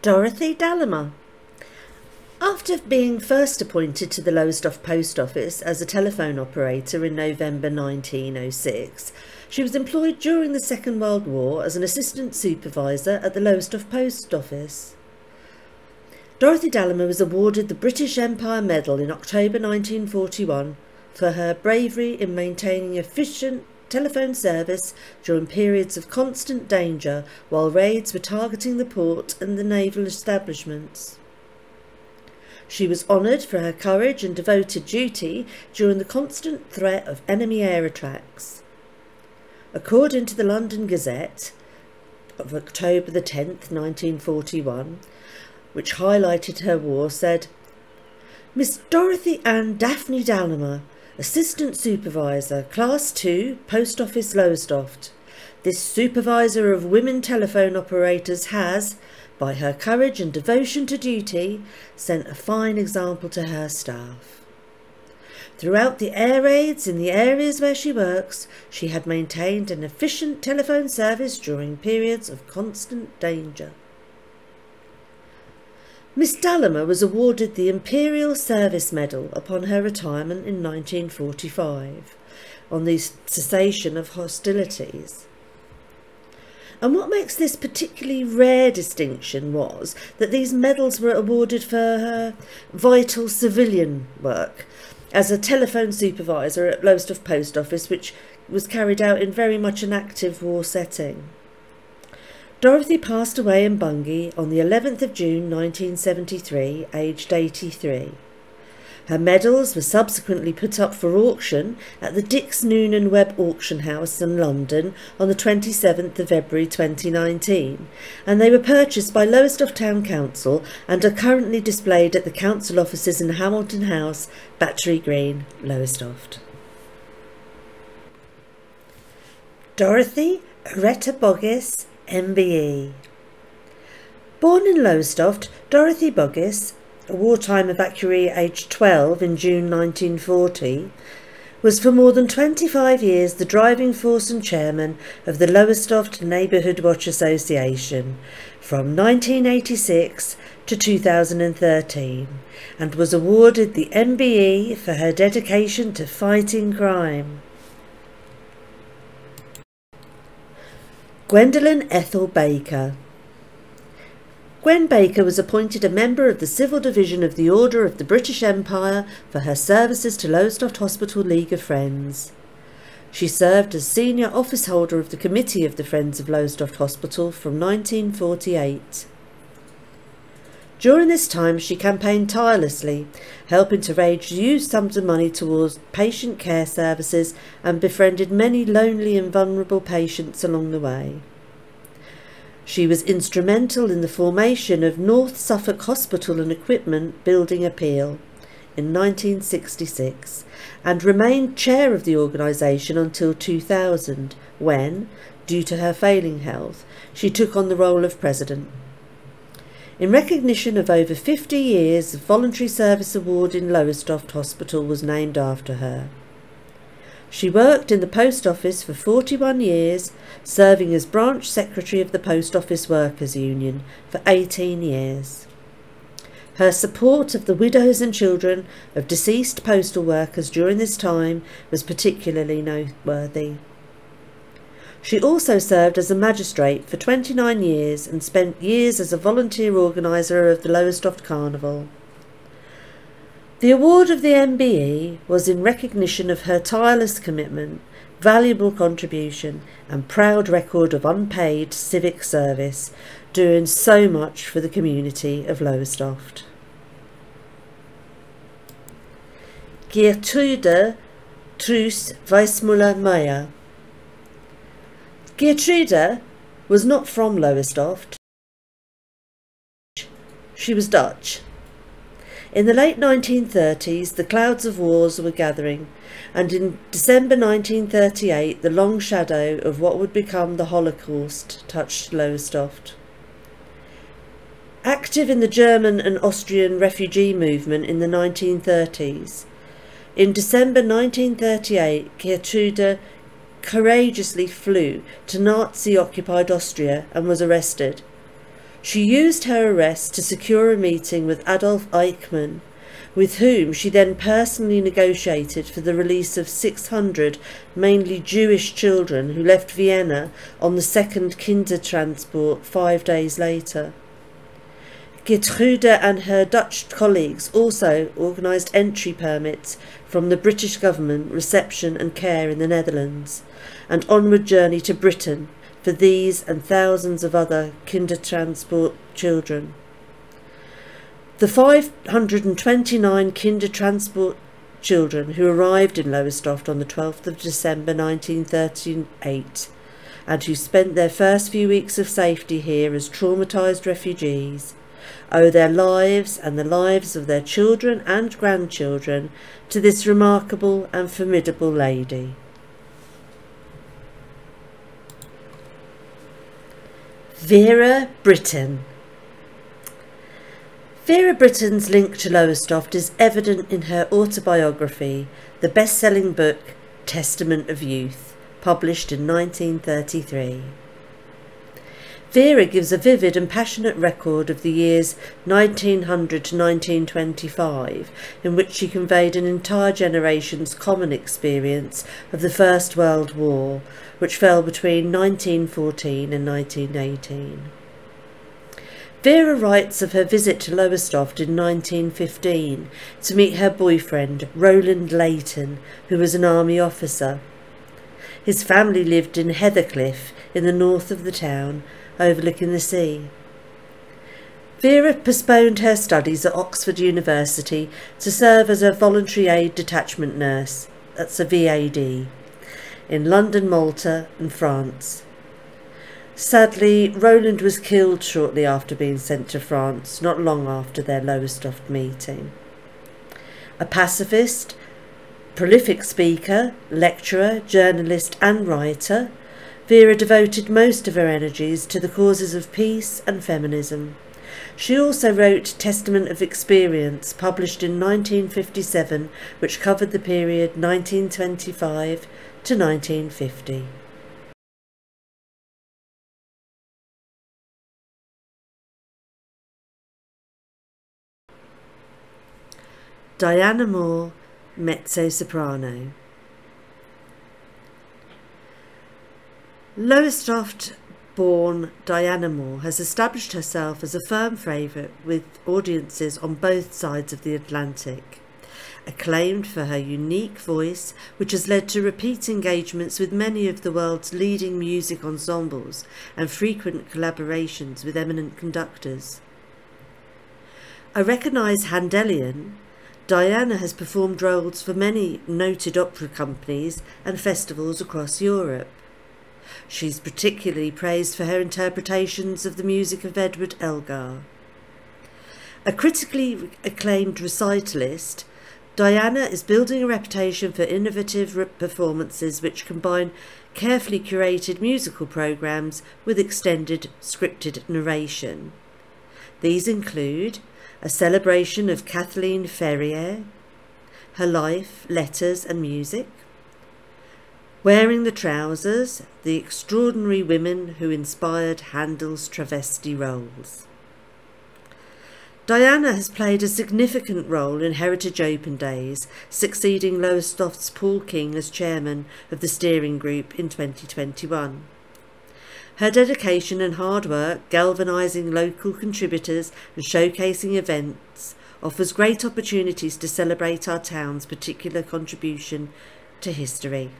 Dorothy Dalamer. After being first appointed to the Lowestoft Post Office as a telephone operator in November 1906, she was employed during the Second World War as an assistant supervisor at the Lowestoft Post Office. Dorothy Dalamer was awarded the British Empire Medal in October 1941 for her bravery in maintaining efficient telephone service during periods of constant danger while raids were targeting the port and the naval establishments. She was honoured for her courage and devoted duty during the constant threat of enemy air attacks. According to the London Gazette of October the 10th, 1941, which highlighted her war, said, Miss Dorothy Ann Daphne Dalamer Assistant Supervisor, Class 2, Post Office Lowestoft. This supervisor of women telephone operators has, by her courage and devotion to duty, sent a fine example to her staff. Throughout the air raids in the areas where she works, she had maintained an efficient telephone service during periods of constant danger. Miss Dalamer was awarded the Imperial Service Medal upon her retirement in 1945 on the cessation of hostilities. And what makes this particularly rare distinction was that these medals were awarded for her vital civilian work as a telephone supervisor at Lowestoft Post Office, which was carried out in very much an active war setting. Dorothy passed away in Bungay on the 11th of June 1973, aged 83. Her medals were subsequently put up for auction at the Dix Noonan Webb Auction House in London on the 27th of February 2019 and they were purchased by Lowestoft Town Council and are currently displayed at the council offices in Hamilton House, Battery Green, Lowestoft. Dorothy Aretta Boggis MBE. Born in Lowestoft, Dorothy Boggis, a wartime evacuee aged 12 in June 1940, was for more than 25 years the driving force and chairman of the Lowestoft Neighbourhood Watch Association from 1986 to 2013 and was awarded the MBE for her dedication to fighting crime. Gwendolyn Ethel Baker. Gwen Baker was appointed a member of the Civil Division of the Order of the British Empire for her services to Lowestoft Hospital League of Friends. She served as senior office holder of the Committee of the Friends of Lowestoft Hospital from 1948. During this time, she campaigned tirelessly, helping to raise huge sums of money towards patient care services and befriended many lonely and vulnerable patients along the way. She was instrumental in the formation of North Suffolk Hospital and Equipment Building Appeal in 1966 and remained chair of the organisation until 2000 when, due to her failing health, she took on the role of president in recognition of over 50 years, the Voluntary Service Award in Lowestoft Hospital was named after her. She worked in the Post Office for 41 years, serving as branch secretary of the Post Office Workers Union for 18 years. Her support of the widows and children of deceased postal workers during this time was particularly noteworthy. She also served as a magistrate for 29 years and spent years as a volunteer organiser of the Lowestoft Carnival. The award of the MBE was in recognition of her tireless commitment, valuable contribution, and proud record of unpaid civic service, doing so much for the community of Lowestoft. Gertrude Truus Wijsmuller Meyer. Gertrude was not from Lowestoft. She was Dutch. In the late 1930s, the clouds of wars were gathering, and in December 1938, the long shadow of what would become the Holocaust touched Lowestoft. Active in the German and Austrian refugee movement in the 1930s, in December 1938, Gertrude courageously flew to Nazi occupied Austria and was arrested. She used her arrest to secure a meeting with Adolf Eichmann, with whom she then personally negotiated for the release of 600 mainly Jewish children who left Vienna on the second Kindertransport five days later. Gertrude and her Dutch colleagues also organised entry permits from the British government, reception and care in the Netherlands, and onward journey to Britain for these and thousands of other Kindertransport children. The 529 Kindertransport children who arrived in Lowestoft on the 12th of December 1938 and who spent their first few weeks of safety here as traumatised refugees owe their lives and the lives of their children and grandchildren to this remarkable and formidable lady. Vera Brittain. Vera Brittain's link to Lowestoft is evident in her autobiography, the best-selling book Testament of Youth, published in 1933. Vera gives a vivid and passionate record of the years 1900 to 1925, in which she conveyed an entire generation's common experience of the First World War, which fell between 1914 and 1918. Vera writes of her visit to Lowestoft in 1915 to meet her boyfriend, Roland Leighton, who was an army officer. His family lived in Heathercliff in the north of the town, overlooking the sea. Vera postponed her studies at Oxford University to serve as a voluntary aid detachment nurse, that's a VAD, in London, Malta and France. Sadly, Roland was killed shortly after being sent to France, not long after their Lowestoft meeting. A pacifist, prolific speaker, lecturer, journalist and writer, Vera devoted most of her energies to the causes of peace and feminism. She also wrote Testament of Experience, published in 1957, which covered the period 1925 to 1950. Diana Moore, mezzo soprano. Lowestoft born Diana Moore has established herself as a firm favourite with audiences on both sides of the Atlantic. Acclaimed for her unique voice, which has led to repeat engagements with many of the world's leading music ensembles and frequent collaborations with eminent conductors. A recognised Handelian, Diana has performed roles for many noted opera companies and festivals across Europe. She's particularly praised for her interpretations of the music of Edward Elgar. A critically acclaimed recitalist, Diana is building a reputation for innovative performances which combine carefully curated musical programmes with extended scripted narration. These include a celebration of Kathleen Ferrier, her life, letters and music, Wearing the trousers, the extraordinary women who inspired Handel's travesti roles. Diana has played a significant role in Heritage Open Days, succeeding Lowestoft's Paul King as chairman of the steering group in 2021. Her dedication and hard work galvanising local contributors and showcasing events offers great opportunities to celebrate our town's particular contribution to history.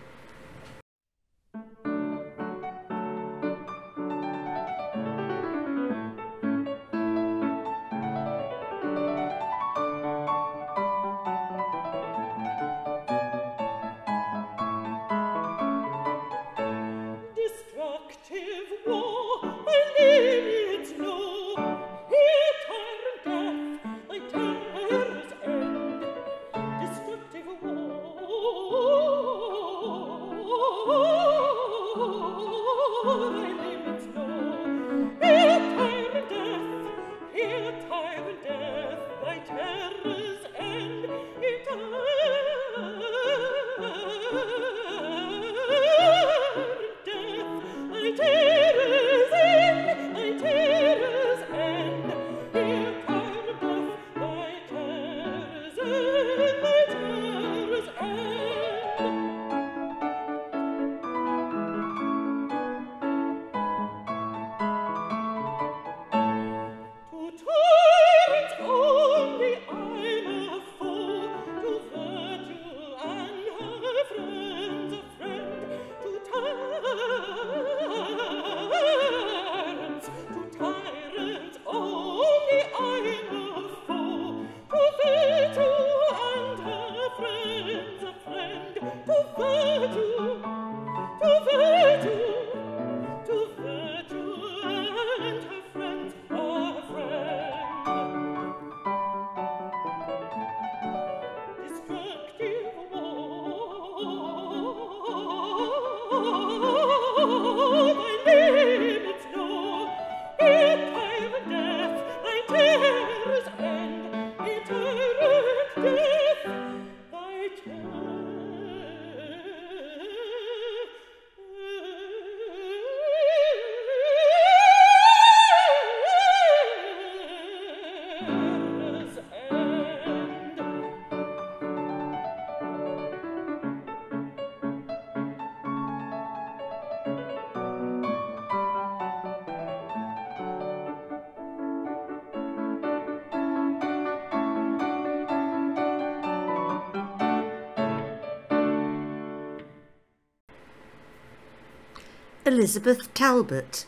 Elizabeth Talbot.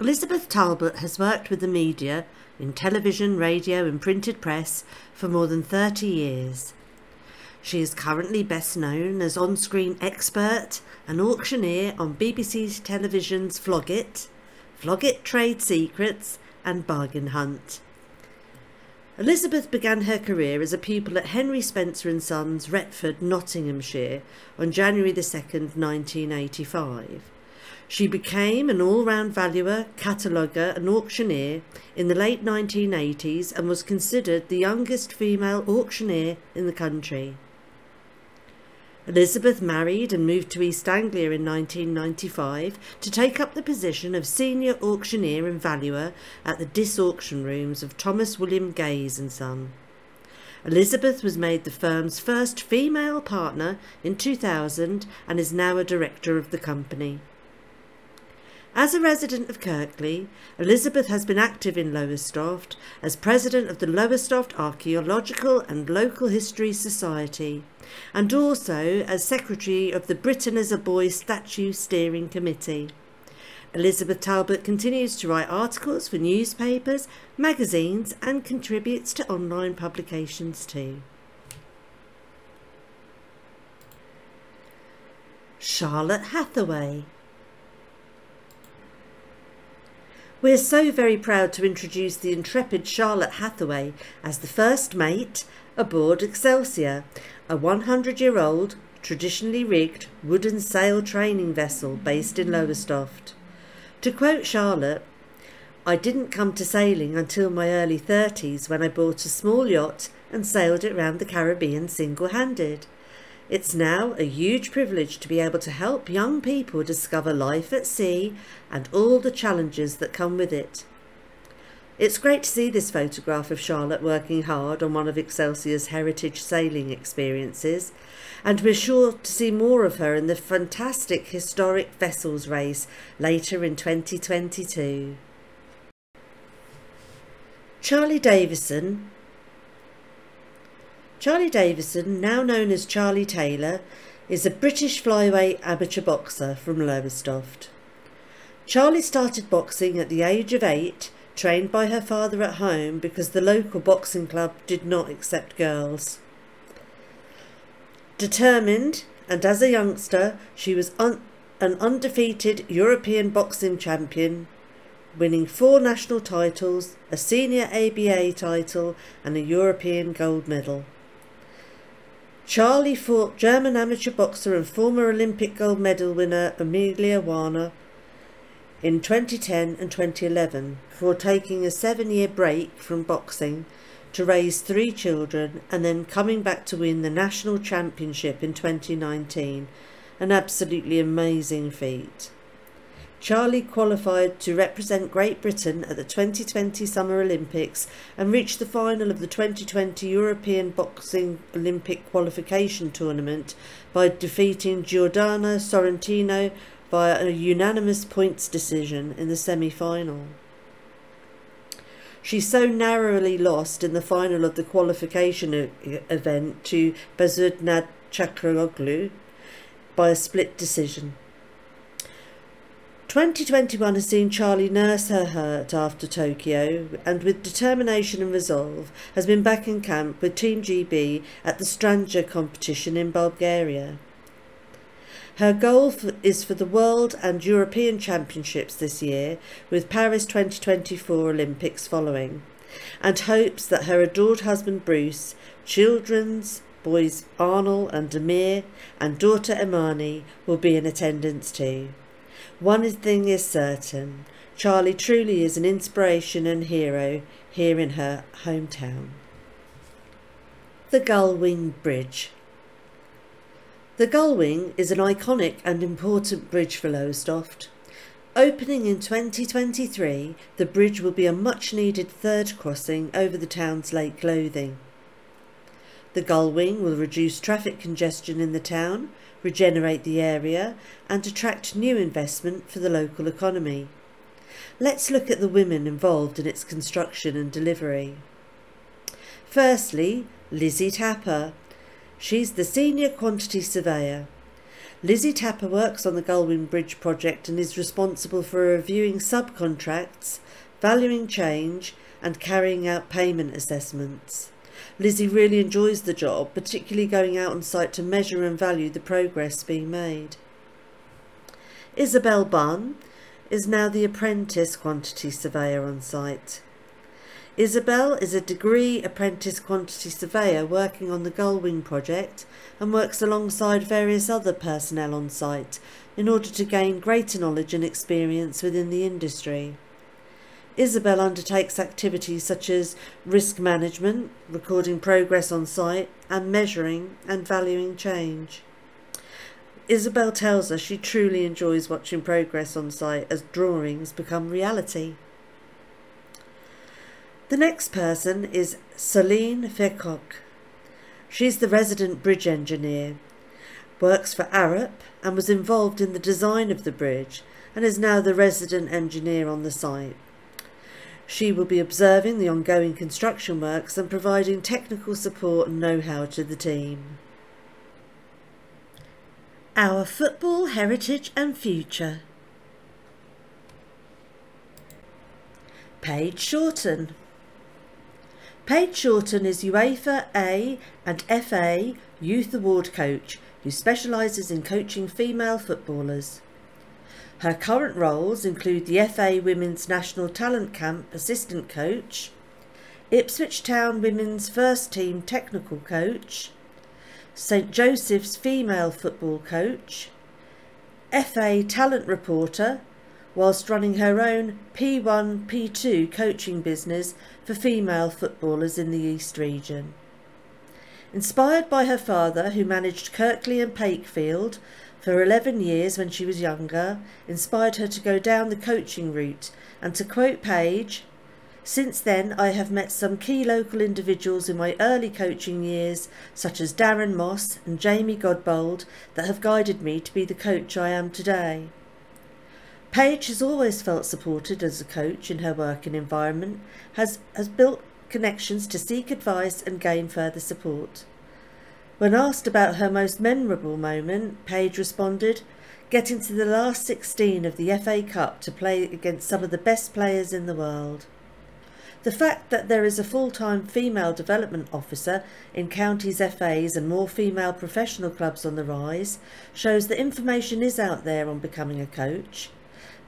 Elizabeth Talbot has worked with the media in television, radio and printed press for more than 30 years. She is currently best known as on-screen expert and auctioneer on BBC Television's Flog-It, Flog-It Trade Secrets and Bargain Hunt. Elizabeth began her career as a pupil at Henry Spencer and Sons, Retford, Nottinghamshire on January 2, 1985. She became an all-round valuer, cataloguer and auctioneer in the late 1980s and was considered the youngest female auctioneer in the country. Elizabeth married and moved to East Anglia in 1995 to take up the position of senior auctioneer and valuer at the Diss Auction Rooms of Thomas William Gaze and Son. Elizabeth was made the firm's first female partner in 2000 and is now a director of the company. As a resident of Kirkley, Elizabeth has been active in Lowestoft as president of the Lowestoft Archaeological and Local History Society and also as secretary of the Britten as a Boy Statue Steering Committee. Elizabeth Talbot continues to write articles for newspapers, magazines and contributes to online publications too. Charlotte Hathaway We're so very proud to introduce the intrepid Charlotte Hathaway as the first mate aboard Excelsior, a 100-year-old, traditionally rigged wooden sail training vessel based in Lowestoft. To quote Charlotte, I didn't come to sailing until my early 30s when I bought a small yacht and sailed it round the Caribbean single-handed. It's now a huge privilege to be able to help young people discover life at sea and all the challenges that come with it. It's great to see this photograph of Charlotte working hard on one of Excelsior's heritage sailing experiences, and we're sure to see more of her in the fantastic historic vessels race later in 2022. Charlie Davison Charlie Davison, now known as Charlie Taylor, is a British flyweight amateur boxer from Lowestoft. Charlie started boxing at the age of eight, trained by her father at home because the local boxing club did not accept girls. Determined, and as a youngster, she was un an undefeated European boxing champion, winning four national titles, a senior ABA title, and a European gold medal. Charlie fought German amateur boxer and former Olympic gold medal winner Amelia Warner in 2010 and 2011 before taking a seven year break from boxing to raise three children and then coming back to win the national championship in 2019. An absolutely amazing feat. Charlie qualified to represent Great Britain at the 2020 Summer Olympics and reached the final of the 2020 European Boxing Olympic Qualification Tournament by defeating Giordana Sorrentino via a unanimous points decision in the semi-final. She so narrowly lost in the final of the qualification event to Bazudnad Chakroglu by a split decision. 2021 has seen Charlie nurse her hurt after Tokyo and with determination and resolve has been back in camp with Team GB at the Strandja competition in Bulgaria. Her goal is for the World and European Championships this year with Paris 2024 Olympics following and hopes that her adored husband Bruce, children's boys Arnold and Demir and daughter Imani will be in attendance too. One thing is certain Charlie truly is an inspiration and hero here in her hometown. The Gullwing Bridge. The Gullwing is an iconic and important bridge for Lowestoft. Opening in 2023, the bridge will be a much needed third crossing over the town's Lake Lothing. The Gullwing will reduce traffic congestion in the town regenerate the area and attract new investment for the local economy. Let's look at the women involved in its construction and delivery. Firstly, Lizzie Tapper. She's the Senior Quantity Surveyor. Lizzie Tapper works on the Gullwing Bridge project and is responsible for reviewing subcontracts, valuing change and carrying out payment assessments. Lizzie really enjoys the job, particularly going out on site to measure and value the progress being made. Isabel Bunn is now the apprentice quantity surveyor on site. Isabel is a degree apprentice quantity surveyor working on the Gullwing project and works alongside various other personnel on site in order to gain greater knowledge and experience within the industry. Isabel undertakes activities such as risk management, recording progress on site, and measuring and valuing change. Isabel tells us she truly enjoys watching progress on site as drawings become reality. The next person is Celine Vercock. She's the resident bridge engineer, works for Arup and was involved in the design of the bridge and is now the resident engineer on the site. She will be observing the ongoing construction works and providing technical support and know-how to the team. Our football heritage and future. Paige Shorten. Paige Shorten is UEFA A and FA Youth Award coach who specialises in coaching female footballers. Her current roles include the FA Women's National Talent Camp Assistant Coach, Ipswich Town Women's First Team Technical Coach, St Joseph's Female Football Coach, FA Talent Reporter, whilst running her own P1 P2 coaching business for female footballers in the East region. Inspired by her father, who managed Kirkley and Pakefield, for 11 years when she was younger inspired her to go down the coaching route and to quote Paige, since then I have met some key local individuals in my early coaching years such as Darren Moss and Jamie Godbold that have guided me to be the coach I am today. Paige has always felt supported as a coach in her working environment, has, has built connections to seek advice and gain further support. When asked about her most memorable moment, Paige responded, getting to the last 16 of the FA Cup to play against some of the best players in the world. The fact that there is a full-time female development officer in counties FAs and more female professional clubs on the rise shows that information is out there on becoming a coach.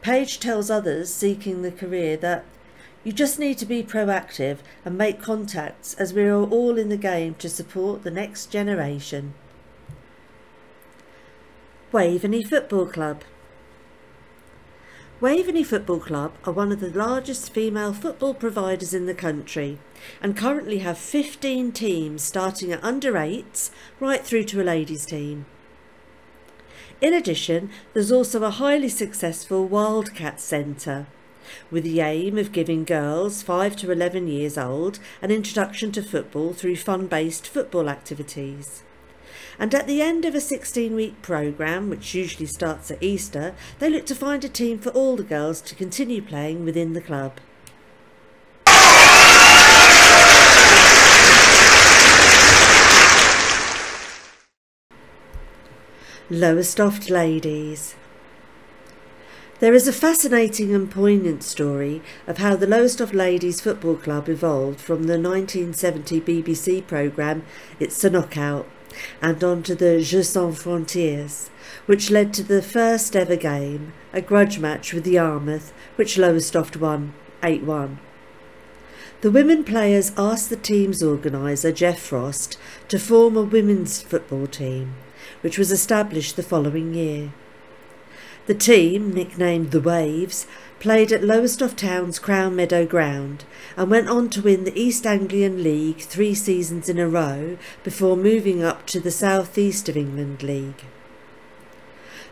Paige tells others seeking the career that you just need to be proactive and make contacts as we are all in the game to support the next generation. Waveney Football Club Waveney Football Club are one of the largest female football providers in the country and currently have 15 teams starting at under 8s right through to a ladies team. In addition, there's also a highly successful Wildcat Centre with the aim of giving girls 5 to 11 years old an introduction to football through fun-based football activities. And at the end of a 16 week programme, which usually starts at Easter, they look to find a team for all the girls to continue playing within the club. Lowestoft Ladies there is a fascinating and poignant story of how the Lowestoft Ladies Football Club evolved from the 1970 BBC programme It's a Knockout and onto the Jeux Sans Frontières, which led to the first ever game, a grudge match with the Yarmouth, which Lowestoft won 8 1. The women players asked the team's organiser, Jeff Frost, to form a women's football team, which was established the following year. The team, nicknamed the Waves, played at Lowestoft Town's Crown Meadow ground and went on to win the East Anglian League three seasons in a row before moving up to the South East of England League.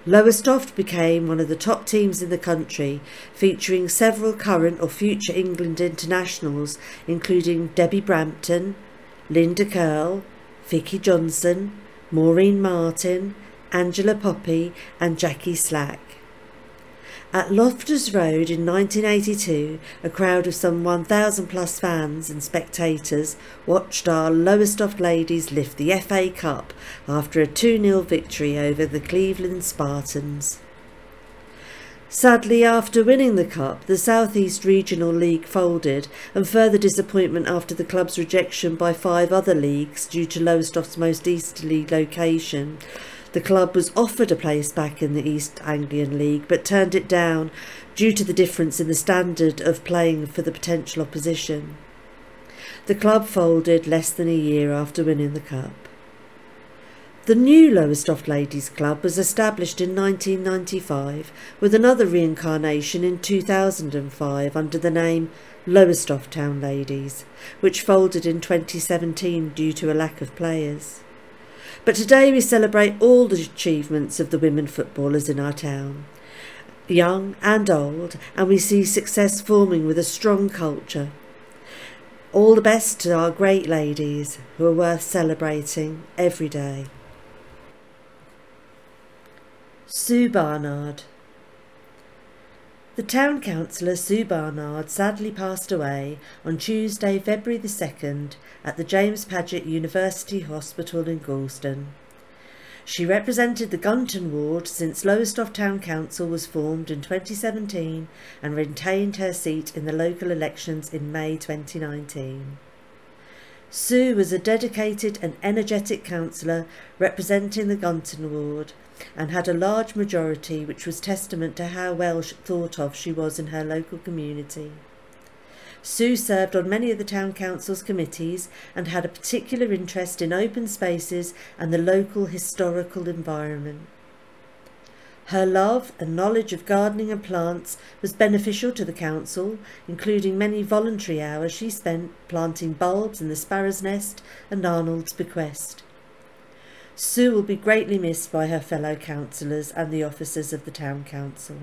Lowestoft became one of the top teams in the country, featuring several current or future England internationals, including Debbie Brampton, Linda Curl, Vicky Johnson, Maureen Martin, Angela Poppy, and Jackie Slack. At Loftus Road in 1982, a crowd of some 1,000 plus fans and spectators watched our Lowestoft ladies lift the FA Cup after a 2-0 victory over the Cleveland Spartans. Sadly, after winning the Cup, the South East Regional League folded, and further disappointment after the club's rejection by five other leagues due to Lowestoft's most easterly location the club was offered a place back in the East Anglian League but turned it down due to the difference in the standard of playing for the potential opposition. The club folded less than a year after winning the cup. The new Lowestoft Ladies Club was established in 1995 with another reincarnation in 2005 under the name Lowestoft Town Ladies, which folded in 2017 due to a lack of players. But today we celebrate all the achievements of the women footballers in our town, young and old, and we see success forming with a strong culture. All the best to our great ladies who are worth celebrating every day. Sue Barnard the town councillor Sue Barnard sadly passed away on Tuesday, February the 2nd at the James Paget University Hospital in Gorleston. She represented the Gunton ward since Lowestoft Town Council was formed in 2017 and retained her seat in the local elections in May 2019. Sue was a dedicated and energetic councillor representing the Gunton ward and had a large majority which was testament to how well thought of she was in her local community. Sue served on many of the town council's committees and had a particular interest in open spaces and the local historical environment. Her love and knowledge of gardening and plants was beneficial to the council, including many voluntary hours she spent planting bulbs in the Sparrow's Nest and Arnold's Bequest. Sue will be greatly missed by her fellow councillors and the officers of the Town Council.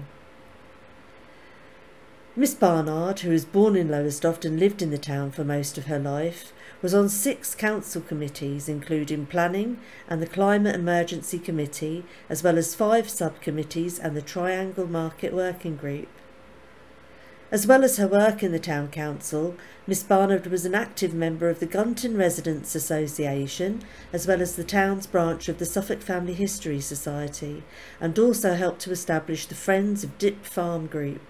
Miss Barnard, who was born in Lowestoft and lived in the town for most of her life, was on six council committees, including Planning and the Climate Emergency Committee, as well as five subcommittees and the Triangle Market Working Group. As well as her work in the Town Council, Miss Barnard was an active member of the Gunton Residents Association, as well as the town's branch of the Suffolk Family History Society, and also helped to establish the Friends of Dip Farm Group.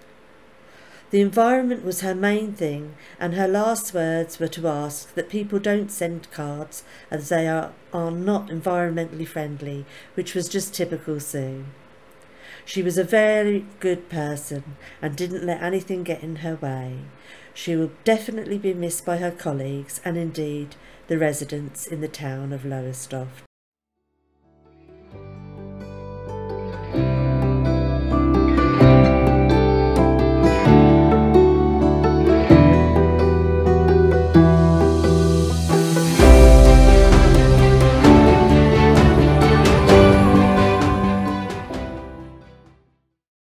The environment was her main thing, and her last words were to ask that people don't send cards as they are, are not environmentally friendly, which was just typical Sue. She was a very good person and didn't let anything get in her way. She will definitely be missed by her colleagues and indeed the residents in the town of Lowestoft.